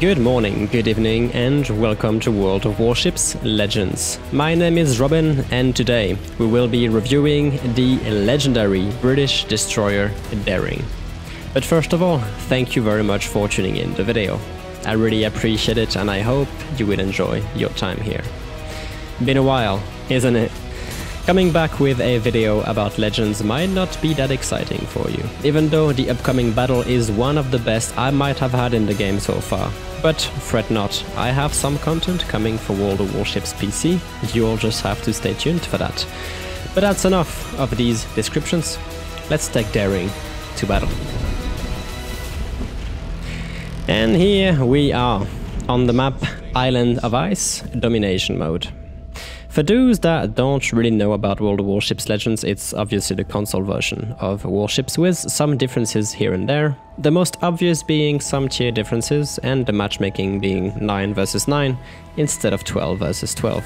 Good morning, good evening, and welcome to World of Warships Legends. My name is Robin, and today we will be reviewing the legendary British destroyer Daring. But first of all, thank you very much for tuning in to the video. I really appreciate it, and I hope you will enjoy your time here. Been a while, isn't it? Coming back with a video about Legends might not be that exciting for you, even though the upcoming battle is one of the best I might have had in the game so far. But fret not, I have some content coming for World of Warships PC, you'll just have to stay tuned for that. But that's enough of these descriptions, let's take Daring to battle. And here we are, on the map Island of Ice, Domination Mode. For those that don't really know about World of Warships Legends, it's obviously the console version of Warships with some differences here and there, the most obvious being some tier differences and the matchmaking being 9 versus 9 instead of 12 versus 12.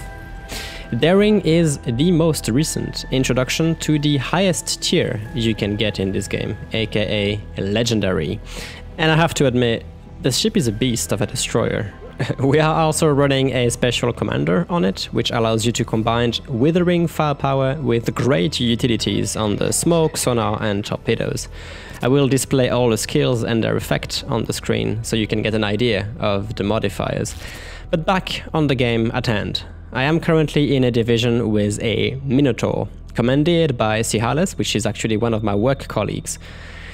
Daring is the most recent introduction to the highest tier you can get in this game, aka Legendary. And I have to admit, the ship is a beast of a destroyer, we are also running a special commander on it, which allows you to combine withering firepower with great utilities on the smoke, sonar and torpedoes. I will display all the skills and their effect on the screen, so you can get an idea of the modifiers. But back on the game at hand. I am currently in a division with a Minotaur, commanded by Sihales, which is actually one of my work colleagues.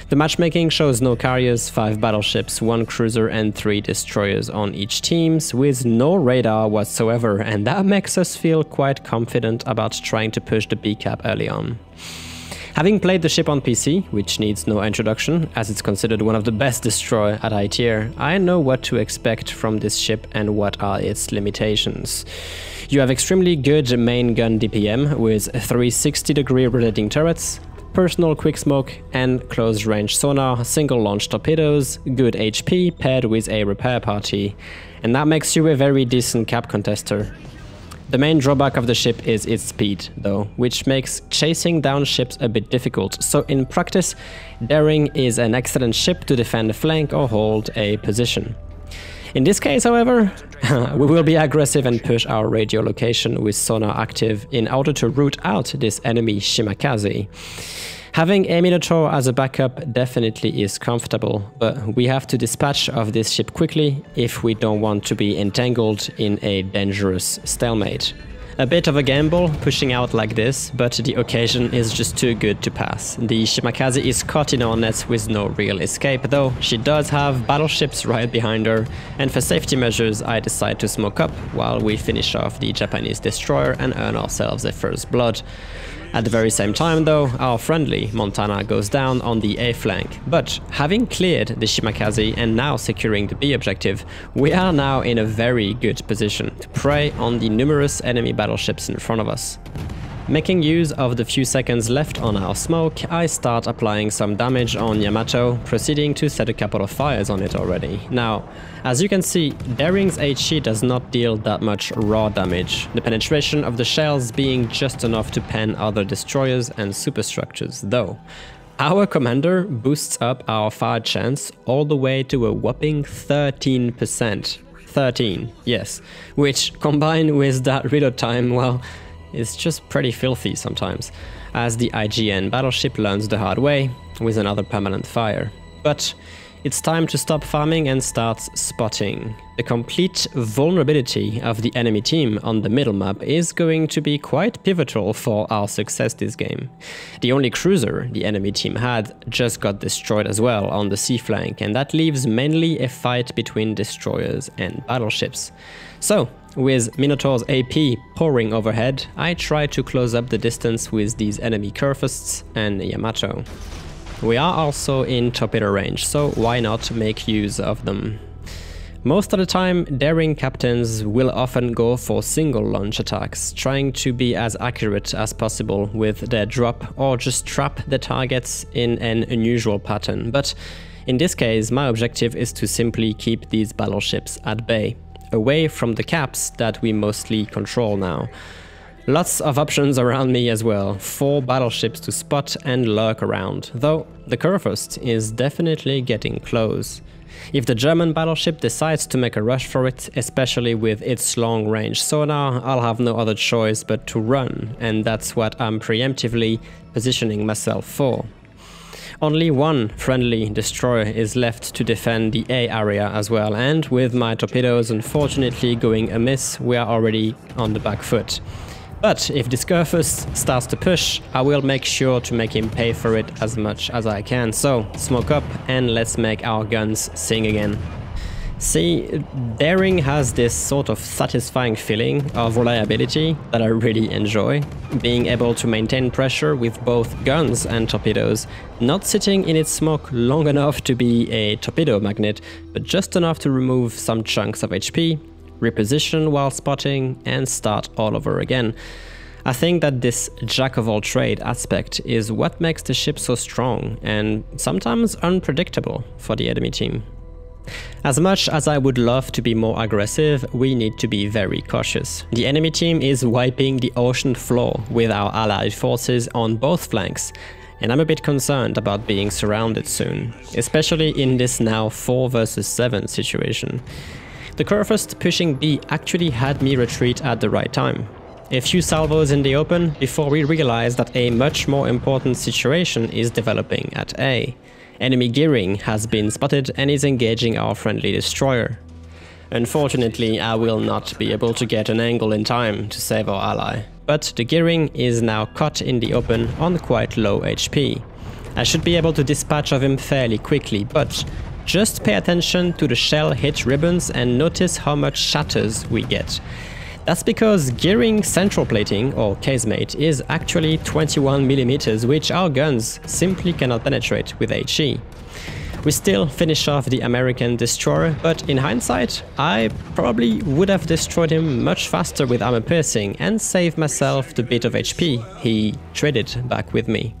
The matchmaking shows no carriers, 5 battleships, 1 cruiser and 3 destroyers on each teams, with no radar whatsoever, and that makes us feel quite confident about trying to push the B cap early on. Having played the ship on PC, which needs no introduction, as it's considered one of the best destroyer at I tier, I know what to expect from this ship and what are its limitations. You have extremely good main gun DPM with 360 degree rotating turrets, personal quick smoke and close range sonar, single launch torpedoes, good HP paired with a repair party, and that makes you a very decent cap contester. The main drawback of the ship is its speed, though, which makes chasing down ships a bit difficult, so in practice, Daring is an excellent ship to defend a flank or hold a position. In this case, however, we will be aggressive and push our radio location with sonar active in order to root out this enemy Shimakaze. Having a Minotaur as a backup definitely is comfortable, but we have to dispatch of this ship quickly if we don't want to be entangled in a dangerous stalemate. A bit of a gamble pushing out like this, but the occasion is just too good to pass. The Shimakaze is caught in our nets with no real escape, though she does have battleships right behind her, and for safety measures I decide to smoke up while we finish off the Japanese destroyer and earn ourselves a first blood. At the very same time though, our friendly Montana goes down on the A flank, but having cleared the Shimakaze and now securing the B objective, we are now in a very good position to prey on the numerous enemy battleships in front of us. Making use of the few seconds left on our smoke, I start applying some damage on Yamato, proceeding to set a couple of fires on it already. Now, as you can see, Daring's HE does not deal that much raw damage, the penetration of the shells being just enough to pen other destroyers and superstructures, though. Our commander boosts up our fire chance all the way to a whopping 13%. 13, yes, which combined with that reload time, well, is just pretty filthy sometimes, as the IJN battleship learns the hard way with another permanent fire. But it's time to stop farming and start spotting. The complete vulnerability of the enemy team on the middle map is going to be quite pivotal for our success this game. The only cruiser the enemy team had just got destroyed as well on the C flank and that leaves mainly a fight between destroyers and battleships. So, with Minotaur's AP pouring overhead, I try to close up the distance with these enemy Kurfürsts and Yamato. We are also in torpedo range, so why not make use of them? Most of the time, daring captains will often go for single launch attacks, trying to be as accurate as possible with their drop or just trap the targets in an unusual pattern, but in this case my objective is to simply keep these battleships at bay away from the caps that we mostly control now. Lots of options around me as well, four battleships to spot and lurk around, though the Kurfürst is definitely getting close. If the German battleship decides to make a rush for it, especially with its long range sonar, I'll have no other choice but to run, and that's what I'm preemptively positioning myself for. Only one friendly destroyer is left to defend the A area as well, and with my torpedoes unfortunately going amiss, we are already on the back foot. But if the this Kurfürst starts to push, I will make sure to make him pay for it as much as I can. So, smoke up and let's make our guns sing again. See, daring has this sort of satisfying feeling of reliability that I really enjoy. Being able to maintain pressure with both guns and torpedoes, not sitting in its smoke long enough to be a torpedo magnet, but just enough to remove some chunks of HP, reposition while spotting, and start all over again. I think that this jack of all trade aspect is what makes the ship so strong and sometimes unpredictable for the enemy team. As much as I would love to be more aggressive, we need to be very cautious. The enemy team is wiping the ocean floor with our allied forces on both flanks, and I'm a bit concerned about being surrounded soon, especially in this now 4 versus 7 situation. The Kurfürst pushing B actually had me retreat at the right time. A few salvos in the open before we realize that a much more important situation is developing at A. Enemy gearing has been spotted and is engaging our friendly destroyer. Unfortunately, I will not be able to get an angle in time to save our ally, but the gearing is now caught in the open on quite low HP. I should be able to dispatch of him fairly quickly, but just pay attention to the shell hit ribbons and notice how much shatters we get. That's because gearing central plating, or casemate, is actually 21mm, which our guns simply cannot penetrate with HE. We still finish off the American destroyer, but in hindsight, I probably would have destroyed him much faster with armor piercing and saved myself the bit of HP he traded back with me.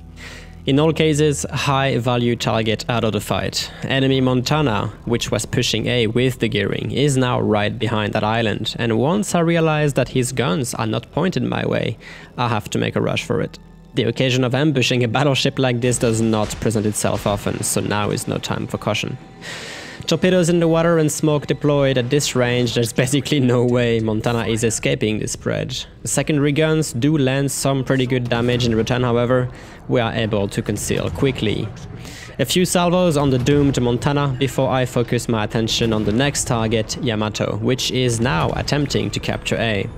In all cases, high value target out of the fight. Enemy Montana, which was pushing A with the gearing, is now right behind that island, and once I realize that his guns are not pointed my way, I have to make a rush for it. The occasion of ambushing a battleship like this does not present itself often, so now is no time for caution. Torpedoes in the water and smoke deployed at this range, there's basically no way Montana is escaping this spread. The secondary guns do land some pretty good damage in return however, we are able to conceal quickly. A few salvos on the doomed Montana before I focus my attention on the next target, Yamato, which is now attempting to capture A.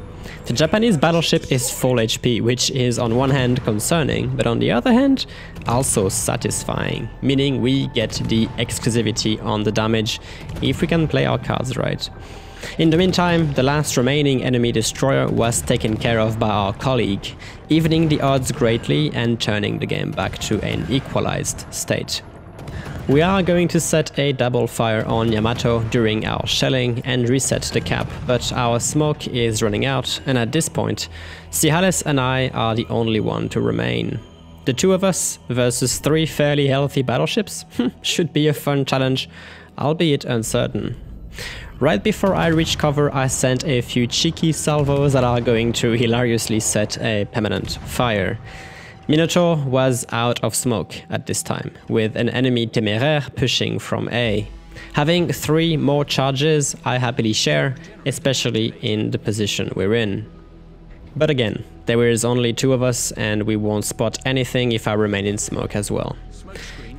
The Japanese battleship is full HP, which is on one hand concerning, but on the other hand, also satisfying, meaning we get the exclusivity on the damage if we can play our cards right. In the meantime, the last remaining enemy destroyer was taken care of by our colleague, evening the odds greatly and turning the game back to an equalized state. We are going to set a double fire on Yamato during our shelling and reset the cap, but our smoke is running out and at this point, Sihales and I are the only one to remain. The two of us versus three fairly healthy battleships hmm, should be a fun challenge, albeit uncertain. Right before I reach cover, I sent a few cheeky salvos that are going to hilariously set a permanent fire. Minotaur was out of smoke at this time, with an enemy Temeraire pushing from A. Having three more charges I happily share, especially in the position we're in. But again, there is only two of us and we won't spot anything if I remain in smoke as well.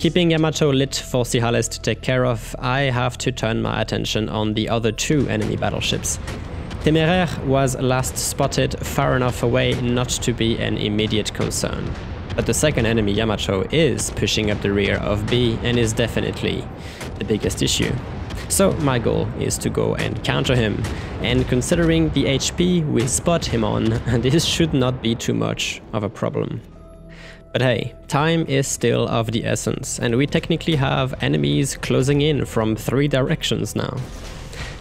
Keeping Yamato lit for Sihales to take care of, I have to turn my attention on the other two enemy battleships, Temeraire was last spotted far enough away not to be an immediate concern. But the second enemy Yamato is pushing up the rear of B and is definitely the biggest issue. So my goal is to go and counter him, and considering the HP we spot him on, this should not be too much of a problem. But hey, time is still of the essence, and we technically have enemies closing in from three directions now.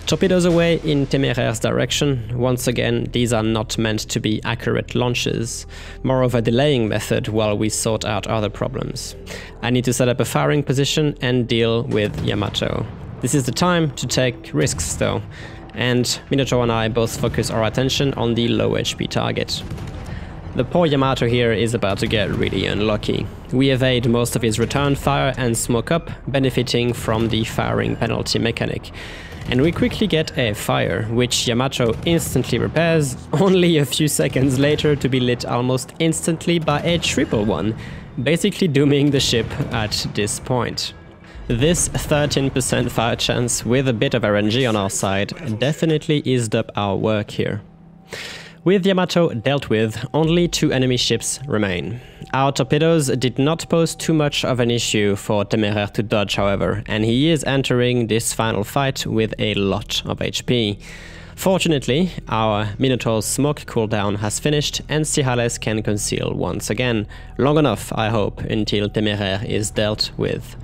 Torpedoes away in Temeraire's direction. Once again, these are not meant to be accurate launches, more of a delaying method while we sort out other problems. I need to set up a firing position and deal with Yamato. This is the time to take risks though, and Minotaur and I both focus our attention on the low HP target. The poor Yamato here is about to get really unlucky. We evade most of his return fire and smoke up, benefiting from the firing penalty mechanic. And we quickly get a fire, which Yamato instantly repairs, only a few seconds later to be lit almost instantly by a triple one, basically dooming the ship at this point. This 13% fire chance with a bit of RNG on our side definitely eased up our work here. With Yamato dealt with, only two enemy ships remain. Our torpedoes did not pose too much of an issue for Temeraire to dodge however, and he is entering this final fight with a lot of HP. Fortunately, our Minotaur's smoke cooldown has finished and Sihales can conceal once again, long enough I hope until Temeraire is dealt with.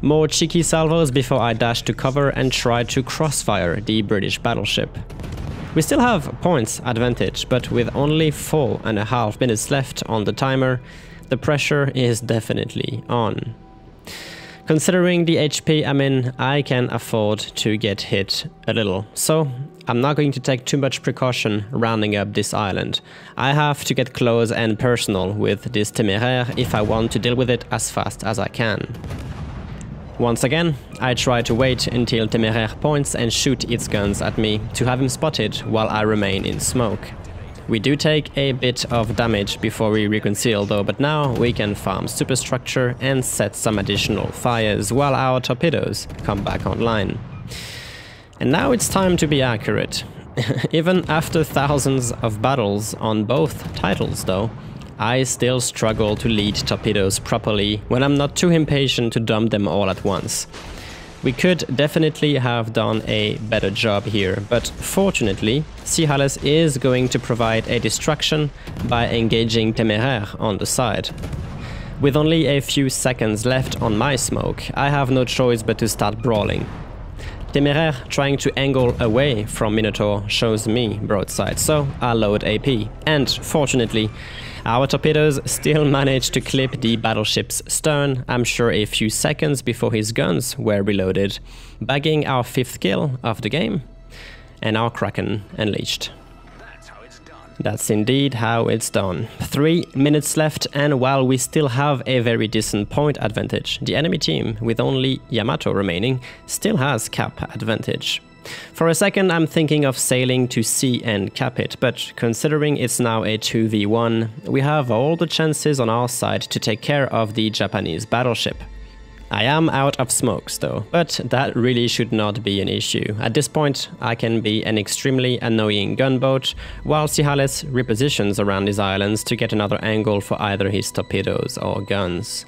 More cheeky salvos before I dash to cover and try to crossfire the British battleship. We still have points advantage, but with only four and a half minutes left on the timer, the pressure is definitely on. Considering the HP I'm in, I can afford to get hit a little, so I'm not going to take too much precaution rounding up this island. I have to get close and personal with this Temeraire if I want to deal with it as fast as I can. Once again, I try to wait until Temeraire points and shoot its guns at me to have him spotted while I remain in smoke. We do take a bit of damage before we reconcile though, but now we can farm superstructure and set some additional fires while our torpedoes come back online. And now it's time to be accurate. Even after thousands of battles on both titles though, I still struggle to lead torpedoes properly when I'm not too impatient to dump them all at once. We could definitely have done a better job here, but fortunately, Sihales is going to provide a distraction by engaging Temeraire on the side. With only a few seconds left on my smoke, I have no choice but to start brawling. Temeraire trying to angle away from Minotaur shows me broadside, so I load AP. And fortunately, our torpedoes still managed to clip the battleship's stern, I'm sure a few seconds before his guns were reloaded, bagging our fifth kill of the game, and our Kraken unleashed. That's indeed how it's done. Three minutes left and while we still have a very decent point advantage, the enemy team, with only Yamato remaining, still has cap advantage. For a second I'm thinking of sailing to C and cap it, but considering it's now a 2v1, we have all the chances on our side to take care of the Japanese battleship. I am out of smokes though, but that really should not be an issue. At this point, I can be an extremely annoying gunboat, while Sihales repositions around his islands to get another angle for either his torpedoes or guns.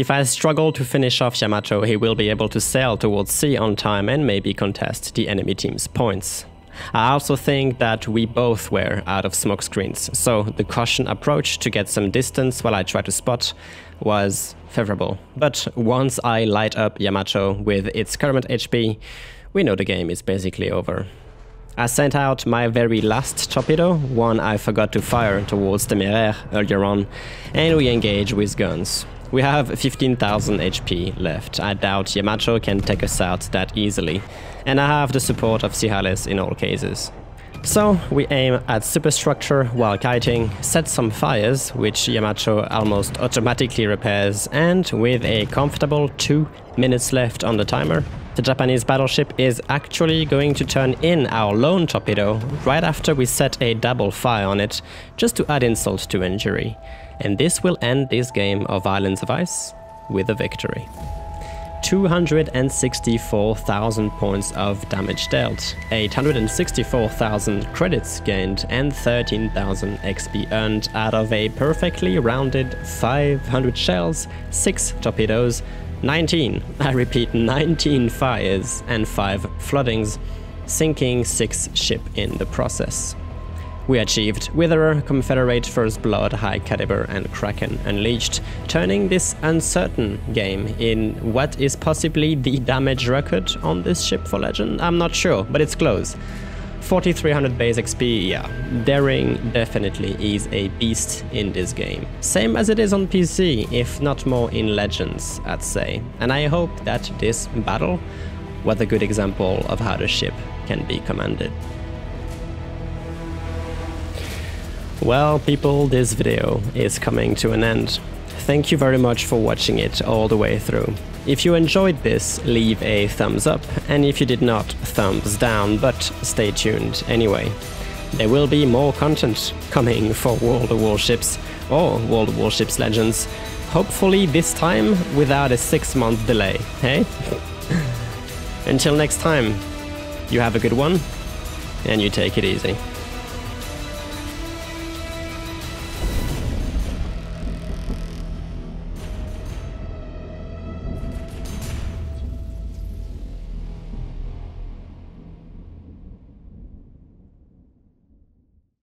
If I struggle to finish off Yamato, he will be able to sail towards C on time and maybe contest the enemy team's points. I also think that we both were out of smoke screens, so the caution approach to get some distance while I try to spot was favorable. But once I light up Yamato with its current HP, we know the game is basically over. I sent out my very last torpedo, one I forgot to fire towards Temeraire earlier on, and we engage with guns. We have 15,000 HP left. I doubt Yamato can take us out that easily, and I have the support of Sihales in all cases. So we aim at superstructure while kiting, set some fires, which Yamato almost automatically repairs, and with a comfortable 2 minutes left on the timer, the Japanese battleship is actually going to turn in our lone torpedo right after we set a double fire on it, just to add insult to injury. And this will end this game of Islands of Ice with a victory. 264,000 points of damage dealt, 864,000 credits gained, and 13,000 XP earned out of a perfectly rounded 500 shells, 6 torpedoes, 19, I repeat 19 fires, and 5 floodings, sinking 6 ship in the process. We achieved Witherer, Confederate First Blood, High Caliber and Kraken Unleashed, turning this uncertain game in what is possibly the damage record on this ship for Legend. I'm not sure, but it's close. 4300 base XP, yeah, Daring definitely is a beast in this game. Same as it is on PC, if not more in Legends, I'd say. And I hope that this battle was a good example of how the ship can be commanded. Well, people, this video is coming to an end. Thank you very much for watching it all the way through. If you enjoyed this, leave a thumbs up, and if you did not, thumbs down, but stay tuned anyway. There will be more content coming for World of Warships or World of Warships Legends, hopefully this time without a six month delay, hey? Until next time, you have a good one, and you take it easy.